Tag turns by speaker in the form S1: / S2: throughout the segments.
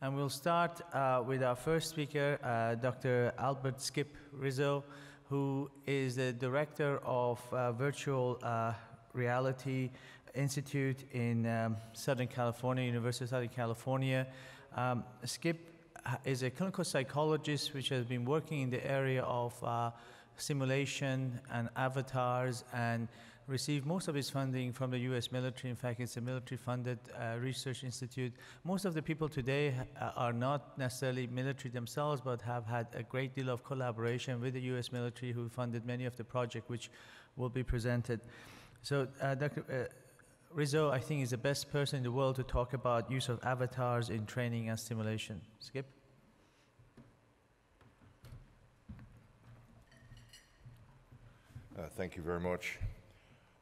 S1: And we'll start uh, with our first speaker, uh, Dr. Albert Skip Rizzo, who is the director of uh, Virtual uh, Reality Institute in um, Southern California, University of Southern California. Um, Skip is a clinical psychologist which has been working in the area of uh, simulation and avatars and received most of its funding from the U.S. military. In fact, it's a military-funded uh, research institute. Most of the people today uh, are not necessarily military themselves, but have had a great deal of collaboration with the U.S. military, who funded many of the projects which will be presented. So, uh, Dr. Uh, Rizzo, I think, is the best person in the world to talk about use of avatars in training and simulation. Skip.
S2: Uh, thank you very much.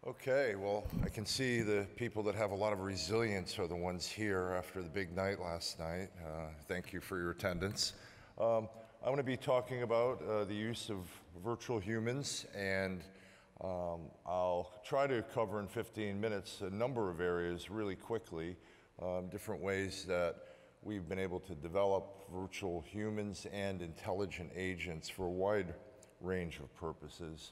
S2: Okay, well, I can see the people that have a lot of resilience are the ones here after the big night last night. Uh, thank you for your attendance. Um, I'm going to be talking about uh, the use of virtual humans, and um, I'll try to cover in 15 minutes a number of areas really quickly, um, different ways that we've been able to develop virtual humans and intelligent agents for a wide range of purposes.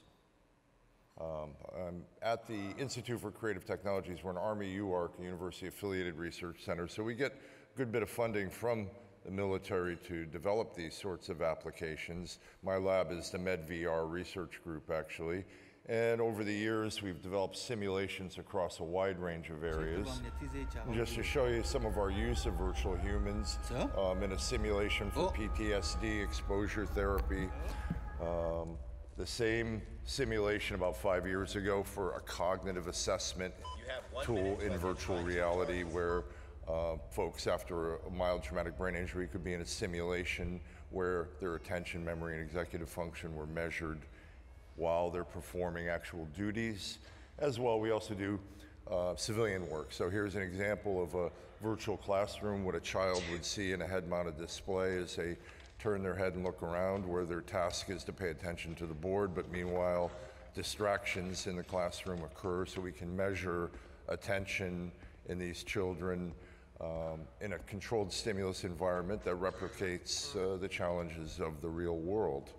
S2: Um, I'm at the Institute for Creative Technologies. We're an Army UARC, university affiliated research center. So we get a good bit of funding from the military to develop these sorts of applications. My lab is the MedVR research group, actually. And over the years, we've developed simulations across a wide range of areas. Just to show you some of our use of virtual humans um, in a simulation for PTSD, exposure therapy. Um, the same simulation about five years ago for a cognitive assessment tool in virtual reality where uh, folks after a mild traumatic brain injury could be in a simulation where their attention, memory, and executive function were measured while they're performing actual duties. As well, we also do uh, civilian work. So here's an example of a virtual classroom, what a child would see in a head-mounted display as they turn their head and look around where their task is to pay attention to the board, but meanwhile, distractions in the classroom occur so we can measure attention in these children um, in a controlled stimulus environment that replicates uh, the challenges of the real world.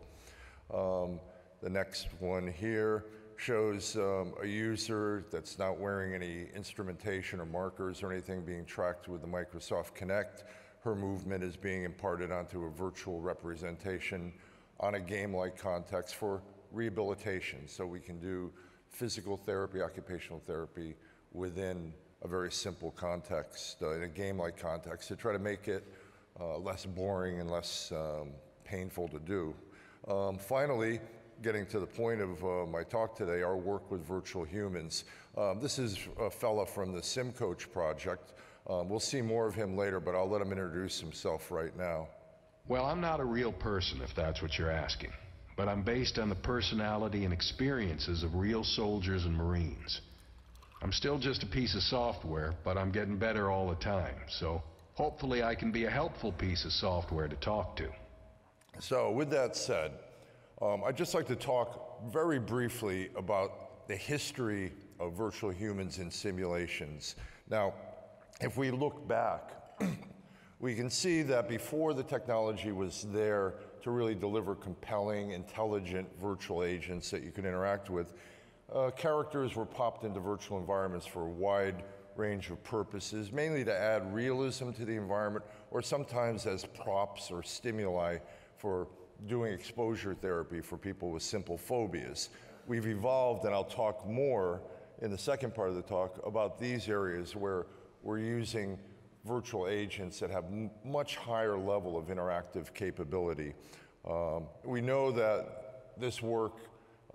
S2: Um, the next one here shows um, a user that's not wearing any instrumentation or markers or anything being tracked with the Microsoft Kinect her movement is being imparted onto a virtual representation on a game-like context for rehabilitation. So we can do physical therapy, occupational therapy within a very simple context, uh, in a game-like context, to try to make it uh, less boring and less um, painful to do. Um, finally, getting to the point of uh, my talk today, our work with virtual humans. Um, this is a fella from the SimCoach project. Um, we'll see more of him later, but I'll let him introduce himself right now.
S3: Well, I'm not a real person, if that's what you're asking. But I'm based on the personality and experiences of real soldiers and Marines. I'm still just a piece of software, but I'm getting better all the time. So hopefully I can be a helpful piece of software to talk to.
S2: So, with that said, um, I'd just like to talk very briefly about the history of virtual humans in simulations. Now, if we look back, we can see that before the technology was there to really deliver compelling, intelligent virtual agents that you could interact with, uh, characters were popped into virtual environments for a wide range of purposes, mainly to add realism to the environment or sometimes as props or stimuli for doing exposure therapy for people with simple phobias. We've evolved, and I'll talk more in the second part of the talk about these areas where we're using virtual agents that have much higher level of interactive capability. Um, we know that this work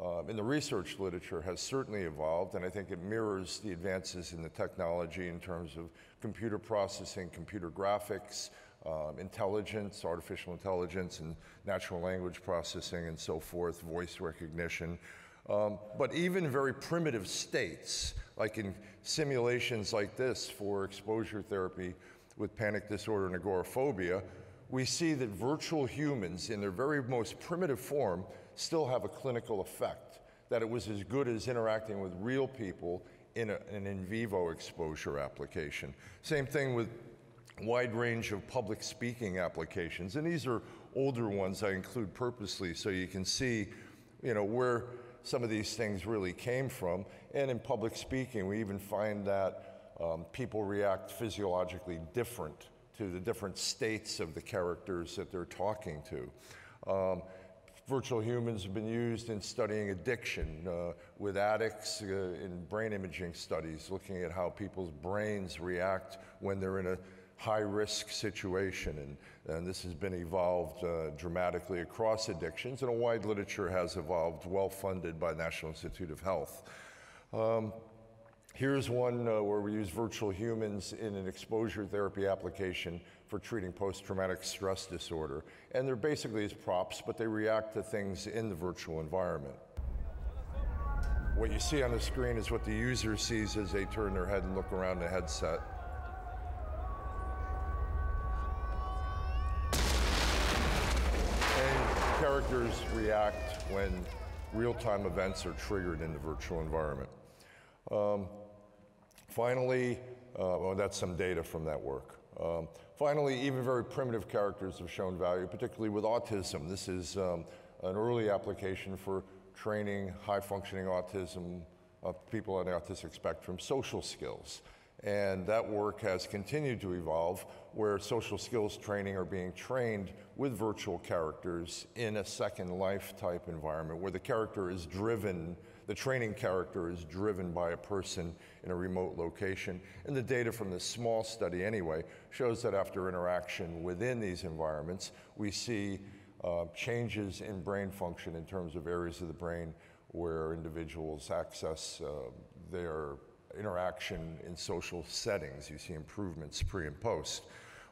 S2: uh, in the research literature has certainly evolved, and I think it mirrors the advances in the technology in terms of computer processing, computer graphics, um, intelligence, artificial intelligence, and natural language processing, and so forth, voice recognition. Um, but even very primitive states, like in simulations like this for exposure therapy with panic disorder and agoraphobia, we see that virtual humans, in their very most primitive form, still have a clinical effect, that it was as good as interacting with real people in a, an in vivo exposure application. Same thing with wide range of public speaking applications. And these are older ones I include purposely so you can see, you know, where some of these things really came from. And in public speaking, we even find that um, people react physiologically different to the different states of the characters that they're talking to. Um, virtual humans have been used in studying addiction uh, with addicts uh, in brain imaging studies, looking at how people's brains react when they're in a high risk situation. And, and this has been evolved uh, dramatically across addictions, and a wide literature has evolved, well funded by National Institute of Health. Um, here's one uh, where we use virtual humans in an exposure therapy application for treating post traumatic stress disorder. And they're basically as props, but they react to things in the virtual environment. What you see on the screen is what the user sees as they turn their head and look around the headset. Characters react when real-time events are triggered in the virtual environment. Um, finally, uh, well, that's some data from that work. Um, finally, even very primitive characters have shown value, particularly with autism. This is um, an early application for training high-functioning autism of people on the autistic spectrum social skills. And that work has continued to evolve where social skills training are being trained with virtual characters in a second life type environment where the character is driven, the training character is driven by a person in a remote location. And the data from this small study, anyway, shows that after interaction within these environments, we see uh, changes in brain function in terms of areas of the brain where individuals access uh, their interaction in social settings. You see improvements pre and post.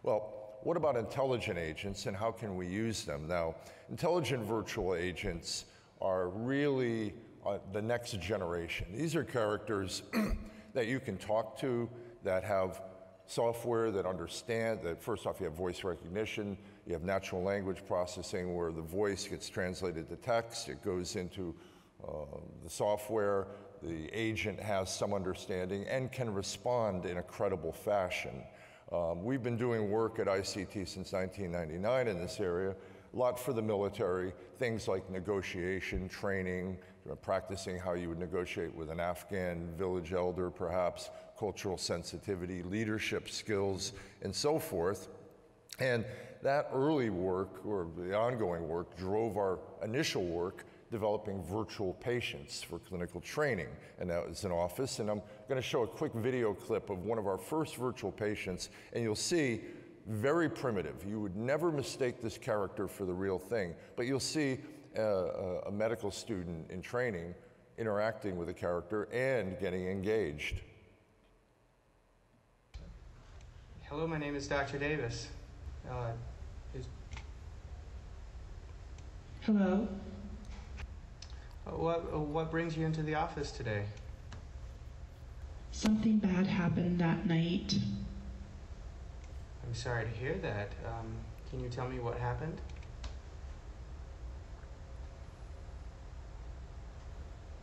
S2: Well, what about intelligent agents and how can we use them? Now, intelligent virtual agents are really uh, the next generation. These are characters that you can talk to that have software that understand that first off you have voice recognition you have natural language processing where the voice gets translated to text it goes into uh, the software the agent has some understanding and can respond in a credible fashion. Um, we've been doing work at ICT since 1999 in this area, a lot for the military, things like negotiation, training, practicing how you would negotiate with an Afghan village elder, perhaps, cultural sensitivity, leadership skills, and so forth. And that early work, or the ongoing work, drove our initial work developing virtual patients for clinical training. And that was an office. And I'm going to show a quick video clip of one of our first virtual patients. And you'll see very primitive. You would never mistake this character for the real thing. But you'll see a, a medical student in training interacting with a character and getting engaged.
S4: Hello, my name is Dr. Davis. Uh, is...
S5: Hello.
S4: What, what brings you into the office today?
S5: Something bad happened that night.
S4: I'm sorry to hear that. Um, can you tell me what happened?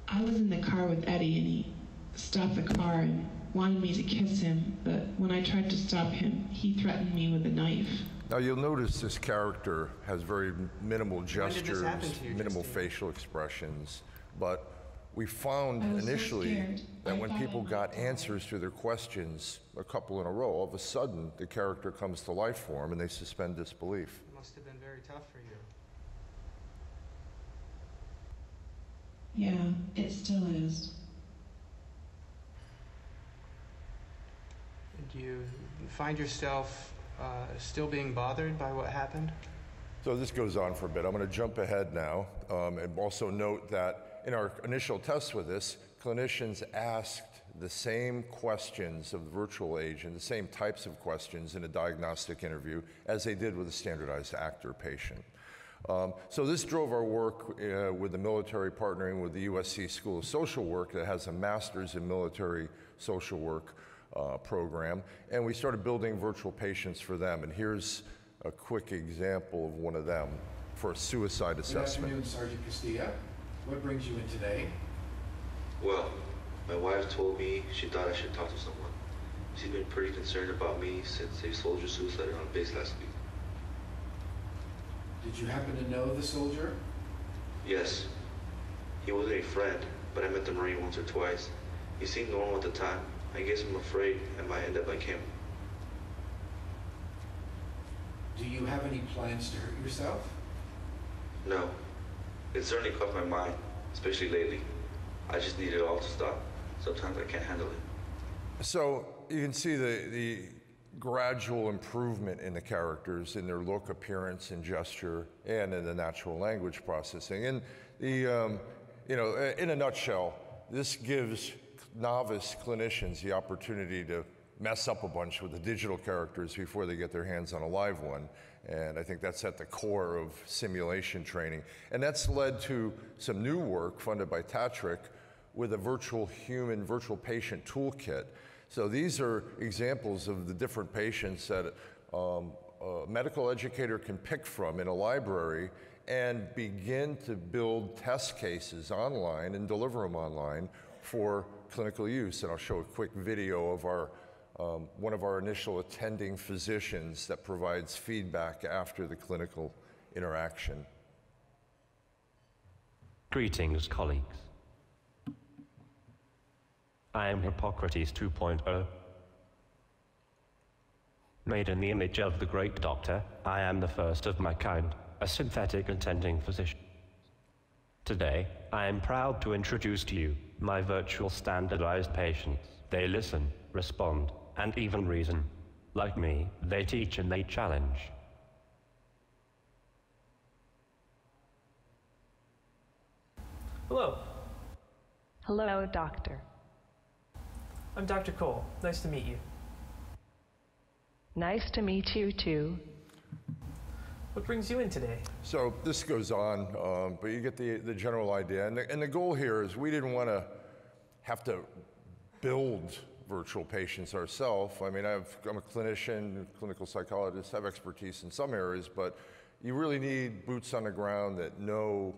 S5: I was in the car with Eddie and he stopped the car and wanted me to kiss him, but when I tried to stop him, he threatened me with a knife.
S2: Now you'll notice this character has very minimal gestures,
S4: you,
S2: minimal
S4: Justine?
S2: facial expressions, but we found
S5: I was so
S2: initially that
S5: I
S2: when people got answers to their questions, a couple in a row, all of a sudden the character comes to life for them and they suspend disbelief.
S4: It must have been very tough for you.
S5: Yeah, it still is.
S4: Do you find yourself uh, still being bothered by what happened?
S2: So this goes on for a bit. I'm going to jump ahead now um, and also note that in our initial tests with this, clinicians asked the same questions of the virtual agent, the same types of questions in a diagnostic interview as they did with a standardized actor patient. Um, so this drove our work uh, with the military partnering with the USC School of Social Work that has a master's in military social work uh, program, and we started building virtual patients for them. And here's a quick example of one of them for a suicide
S6: Good
S2: assessment.
S6: afternoon, Sergeant Castilla. What brings you in today?
S7: Well, my wife told me she thought I should talk to someone. She's been pretty concerned about me since a soldier suicided on base last week.
S6: Did you happen to know the soldier?
S7: Yes, he wasn't a friend, but I met the Marine once or twice. He seemed normal at the time. I guess I'm afraid I might end up like him.
S6: Do you have any plans to hurt yourself?
S7: No, it certainly crossed my mind, especially lately. I just need it all to stop. Sometimes I can't handle it.
S2: So you can see the, the gradual improvement in the characters, in their look, appearance, and gesture, and in the natural language processing. And the, um, you know, in a nutshell, this gives novice clinicians the opportunity to mess up a bunch with the digital characters before they get their hands on a live one. And I think that's at the core of simulation training. And that's led to some new work funded by TATRC with a virtual human, virtual patient toolkit. So these are examples of the different patients that um, a medical educator can pick from in a library and begin to build test cases online and deliver them online for clinical use. And I'll show a quick video of our um, one of our initial attending physicians that provides feedback after the clinical interaction.
S8: Greetings, colleagues. I am Hippocrates 2.0. Made in the image of the great doctor, I am the first of my kind, a synthetic attending physician. Today, I am proud to introduce to you my virtual standardized patients. They listen, respond, and even reason. Like me, they teach and they challenge.
S9: Hello,
S10: Hello, Doctor.
S9: I'm Dr. Cole. Nice to meet you.
S10: Nice to meet you, too.
S9: What brings you in today?
S2: So this goes on, um, but you get the, the general idea. And the, and the goal here is we didn't want to have to build virtual patients ourselves. I mean, I've, I'm a clinician, clinical psychologist, have expertise in some areas, but you really need boots on the ground that know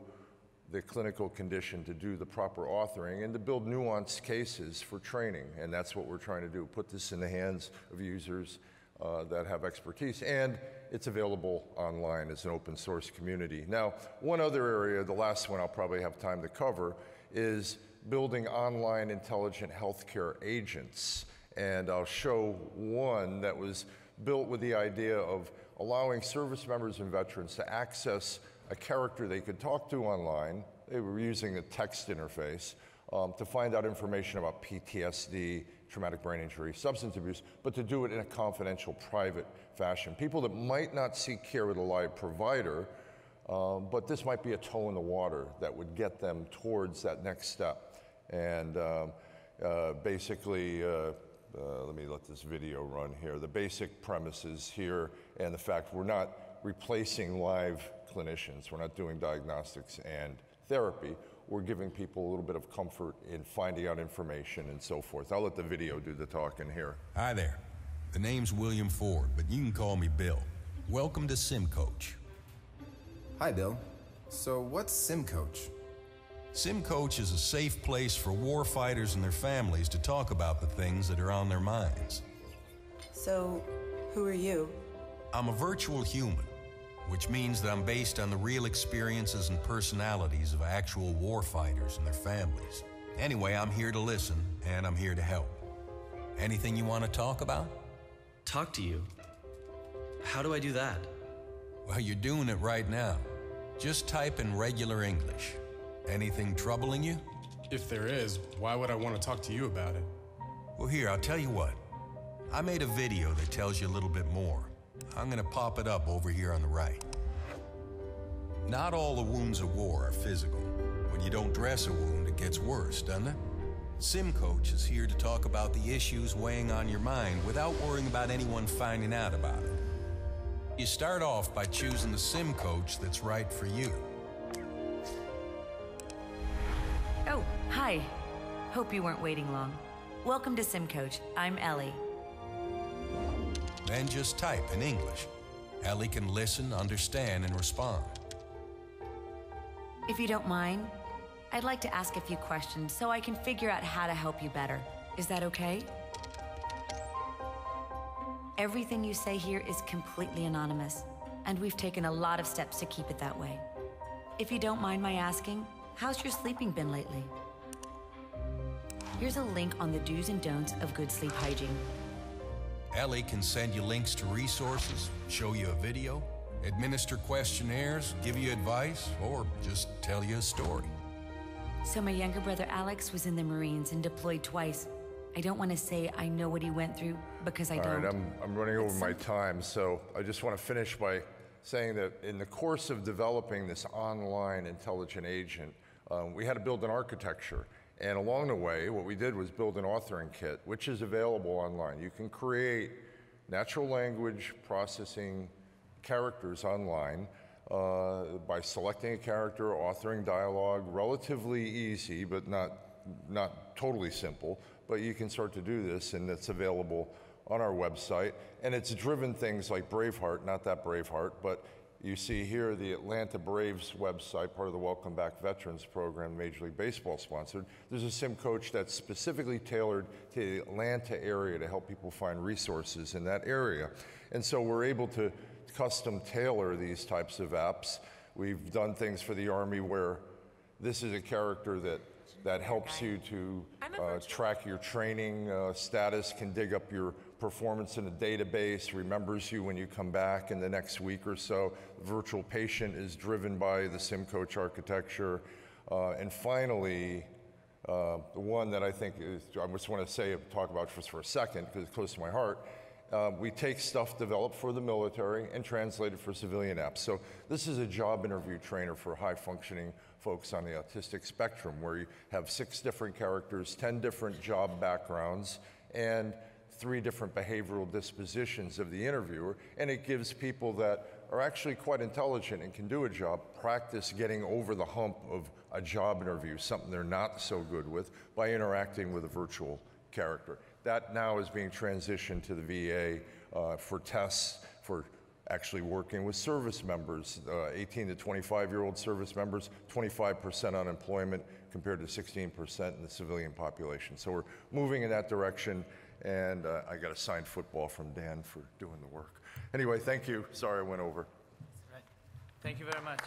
S2: the clinical condition to do the proper authoring and to build nuanced cases for training. And that's what we're trying to do, put this in the hands of users uh, that have expertise. And it's available online as an open source community. Now, one other area, the last one I'll probably have time to cover, is building online intelligent healthcare agents. And I'll show one that was built with the idea of allowing service members and veterans to access a character they could talk to online. They were using a text interface um, to find out information about PTSD, traumatic brain injury, substance abuse, but to do it in a confidential, private fashion. People that might not seek care with a live provider, um, but this might be a toe in the water that would get them towards that next step. And um, uh, basically, uh, uh, let me let this video run here. The basic premises here, and the fact we're not replacing live clinicians, we're not doing diagnostics and therapy. We're giving people a little bit of comfort in finding out information and so forth. I'll let the video do the talking here.
S11: Hi there. The name's William Ford, but you can call me Bill. Welcome to SimCoach.
S12: Hi, Bill. So, what's SimCoach?
S11: SimCoach is a safe place for warfighters and their families to talk about the things that are on their minds.
S13: So, who are you?
S11: I'm a virtual human, which means that I'm based on the real experiences and personalities of actual warfighters and their families. Anyway, I'm here to listen, and I'm here to help. Anything you want to talk about?
S14: Talk to you? How do I do that?
S11: Well, you're doing it right now. Just type in regular English. Anything troubling you?
S15: If there is, why would I want to talk to you about it?
S11: Well, here, I'll tell you what. I made a video that tells you a little bit more. I'm gonna pop it up over here on the right. Not all the wounds of war are physical. When you don't dress a wound, it gets worse, doesn't it? SimCoach is here to talk about the issues weighing on your mind without worrying about anyone finding out about it. You start off by choosing the SimCoach that's right for you.
S16: Oh, hi. Hope you weren't waiting long. Welcome to SimCoach. I'm Ellie.
S11: Then just type in English. Ellie can listen, understand, and respond.
S16: If you don't mind, I'd like to ask a few questions so I can figure out how to help you better. Is that okay? Everything you say here is completely anonymous, and we've taken a lot of steps to keep it that way. If you don't mind my asking, how's your sleeping been lately? Here's a link on the do's and don'ts of good sleep hygiene.
S11: Ellie can send you links to resources, show you a video, administer questionnaires, give you advice, or just tell you a story.
S16: So, my younger brother Alex was in the Marines and deployed twice. I don't want to say I know what he went through because I
S2: All
S16: don't.
S2: right, I'm, I'm running over my time, so I just want to finish by saying that in the course of developing this online intelligent agent, um, we had to build an architecture. And along the way, what we did was build an authoring kit, which is available online. You can create natural language processing characters online uh, by selecting a character, authoring dialogue, relatively easy, but not, not totally simple. But you can start to do this, and it's available on our website. And it's driven things like Braveheart, not that Braveheart, but you see here the Atlanta Braves website, part of the Welcome Back Veterans Program, Major League Baseball sponsored. There's a sim coach that's specifically tailored to the Atlanta area to help people find resources in that area. And so we're able to custom tailor these types of apps. We've done things for the Army where this is a character that that helps you to uh, track your training uh, status, can dig up your performance in a database, remembers you when you come back in the next week or so. Virtual patient is driven by the SimCoach architecture. Uh, and finally, uh, the one that I think is, I just want to say, talk about just for a second because it's close to my heart. Uh, we take stuff developed for the military and translate it for civilian apps. So this is a job interview trainer for high functioning folks on the autistic spectrum where you have six different characters, 10 different job backgrounds, and three different behavioral dispositions of the interviewer. And it gives people that are actually quite intelligent and can do a job practice getting over the hump of a job interview, something they're not so good with, by interacting with a virtual character. That now is being transitioned to the VA uh, for tests for actually working with service members, uh, 18 to 25 year old service members, 25% unemployment compared to 16% in the civilian population. So we're moving in that direction, and uh, I got a signed football from Dan for doing the work. Anyway, thank you. Sorry I went over.
S1: Thank you very much.